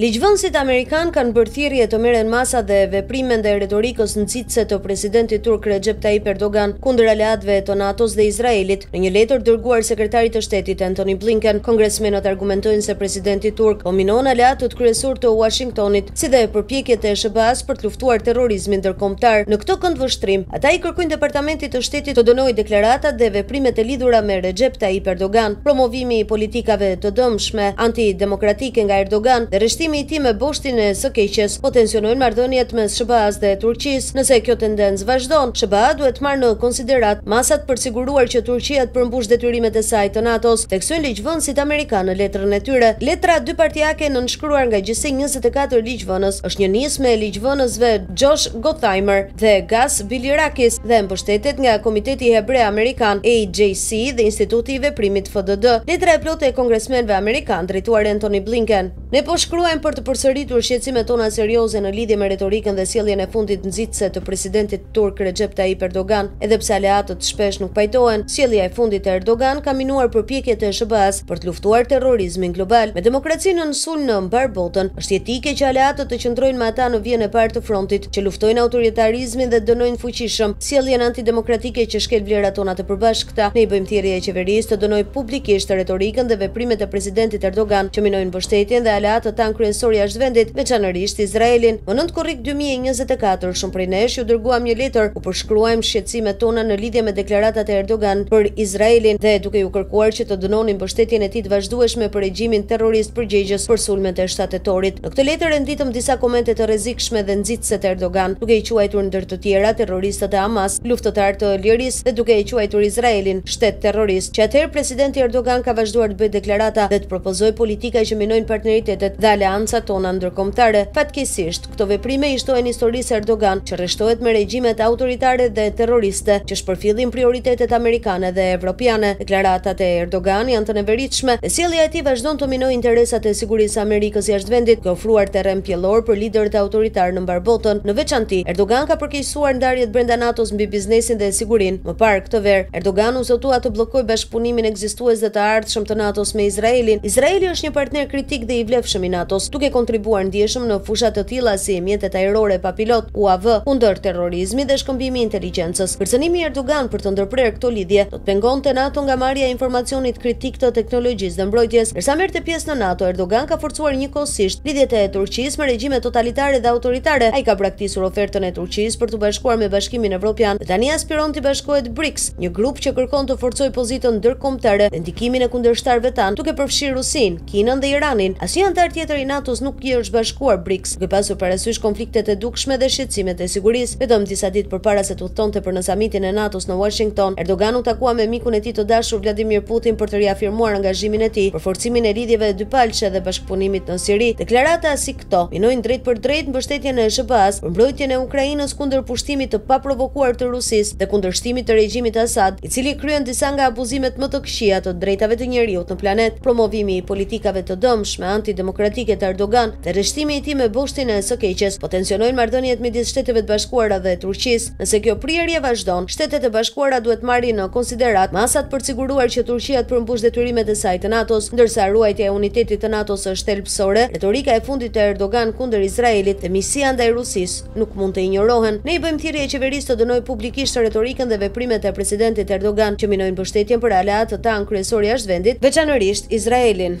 Ligjvënësit amerikanë kanë bërë thirrje të merren masa dhe veprime ndaj retorikës nxitëse të presidentit turk Recep Tayyip Erdogan kundër aleatëve të NATO-s dhe Izraelit. Në një letër dërguar sekretarit të shtetit Antony Blinken, kongresmenët argumentojnë se presidenti turk po minon aleatët kryesorë të Uashingtonit, si dhe përpjekjet e SHBA-së për të luftuar terrorizmin ndërkombëtar. Në këtë këndvështrim, ata i kërkojnë Departamentit të Shtetit të dënojë deklaratat dhe veprimet e lidhura me Rexhep Tajip Erdogan, promovimi i politikave të dëmshme, anti-demokratike nga Erdogan dhe rreshtimi i tij me boshtin e së keqes, po tensionojnë marrëdhëniet mes SHBA-së dhe Turqisë. Nëse kjo tendencë vazhdon, SHBA duhet të marrë në konsideratë masat për të siguruar që Turqia të përmbushë detyrimet e saj të NATO-s, theksojnë ligjvënësit amerikanë në letrën e tyre. Letra dypartiake e nënshkruar nga gjithsej njëzet e katër ligjvënës është një nismë e ligjvënësve, Josh Gottheimer, dhe Gus Bilirakis dhe mbështetet nga Komiteti Hebre-Amerikan, AJC, dhe Instituti i Veprimit FDD. Letra e plotë e kongresmenëve amerikanë drejtuar Antony Blinken. Ne po shkruajmë për të përsëritur shqetësimet tona serioze në lidhje me retorikën dhe sjelljen e fundit nxitëse të presidentit turk Rexhep Tajip Erdogan. Edhe pse aleatët shpesh nuk pajtohen, sjellja e fundit e Erdogan ka minuar përpjekjet e SHBA-së, për të luftuar terrorizmin global. Me demokracinë nën sulm në mbarë botën, është jetike që aleatët të qëndrojnë me ata në vijën e parë të frontit, që luftojnë autoritarizmin dhe dënojnë fuqishëm, sjelljen antidemokratike që shkel vlerat tona të përbashkëta. Ne i bëjmë thirrje qeverisë të dënojë publikisht retorikën dhe veprimet e presidentit Erdogan, që minojnë mbështetjen dhe aleatët tanë kryesorë jashtë vendit, veçanërisht Izraelin. Më nëntë korrik dy mijë e njëzet e katër, shumë prej nesh ju dërguam një letër, Ku përshkruajmë shqetësimet tona në lidhje me deklaratat e Erdogan për Izraelin dhe duke ju kërkuar që të dënoni mbështetjen e tij të vazhdueshme për regjimin terrorist përgjegjës për sulmet e shtatë tetorit. Në këtë letër renditëm disa komente të rrezikshme dhe nxitëse të Erdogan, duke i quajtur ndër të tjera terroristët e Hamas, luftëtarë të lirisë dhe duke e quajtur Izraelin shtet terrorist. Që atëherë presidenti Erdogan ka vazhduar të bëjë deklarata dhe të propozojë politika që minojnë partneritetet dhe aleancat tona ndërkombëtare. Fatkeqësisht, Këto veprime i shtohen historisë së Erdogan, që rreshtohet me regjimet autoritare dhe terroriste, që shpërfillin prioritetet amerikane dhe evropiane. Deklaratat e Erdogan janë të neveritshme dhe sjellja e tij vazhdon të minojë interesat e sigurisë së Amerikës jashtë vendit, duke ofruar terren pjellor për liderët autoritarë në mbarë botën. Në veçanti, Erdogan ka përkeqësuar ndarjet brenda NATO-s mbi biznesin dhe sigurinë. Më parë këtë verë, Erdogan u zotua të bllokojë bashkëpunimin ekzistues dhe të ardhshëm të NATO-s me Izraelin. Izraeli është një partner kritik dhe i vlefshëm i NATO-s, duke kontribuar ndjeshëm në fusha të tilla si mjetet ajrore pa pilot, UAV, kundër terrorizmi dhe shkëmbimi i inteligjencës. Kërcënimi i Erdogan për të ndërprerë këto lidhje, do të pengonte NATO nga marrja e informacionit kritik të teknologjisë dhe mbrojtjes. Ndërsa merrte pjesë në NATO, Erdogan ka forcuar njëkohësisht lidhjet e Turqisë me regjime totalitare dhe autoritare. Ai ka braktisur ofertën e Turqisë për t'u bashkuar me Bashkimin Evropian dhe tani aspiron t'i bashkohet BRICS, një grup që kërkon të forcojë pozitën ndërkombëtare dhe ndikimin e kundërshtarëve tanë, duke përfshirë Rusinë. Kinën dhe Iranin. Asnjë anëtar tjetër i NATO-s nuk i është bashkuar BRICS, duke pasur parasysh konfliktet e dukshme dhe shqetësimet e sigurisë. Vetëm disa ditë përpara se të udhëtonte për në samitin e NATO-s në Uashington, Erdogan u takua me mikun e tij të dashur Vladimir Putin për të riafirmuar angazhimin e tij për forcimin e lidhjeve dypalëshe dhe bashkëpunimit në Siri. Deklarata Këto, minojnë drejtpërdrejt mbështetjen e SHBA-së për mbrojtjen e Ukrainës kundër pushtimit të paprovokuar të Rusisë dhe kundërshtimit të regjimit Assad, i cili kryen disa nga abuzimet më të këqija të drejtave të njeriut në planet, promovimi i politikave të dëmshme antidemokratike të Erdogan dhe rreshtimi i tij me boshtin e së keqes, po tensionojnë marrëdhëniet midis Shteteve të Bashkuara dhe Turqisë. Nëse kjo prirje vazhdon, Shtetet e Bashkuara duhet të marrin në konsideratë masat për të siguruar që Turqia të përmbushë detyrimet e saj të NATO-s, ndërsa ruajtja e unitetit të NATO-s është thelbësore, retorika e fundit e Erdogan kundër Izraelit dhe miqësia ndaj Rusisë nuk mund të injorohen. Ne i bëjmë thirrje qeverisë të dënojë publikisht retorikën dhe veprimet e presidentit Erdogan, që minojnë mbështetjen për aleatët tanë kryesorë jashtë vendit, veçanërisht Izraelin.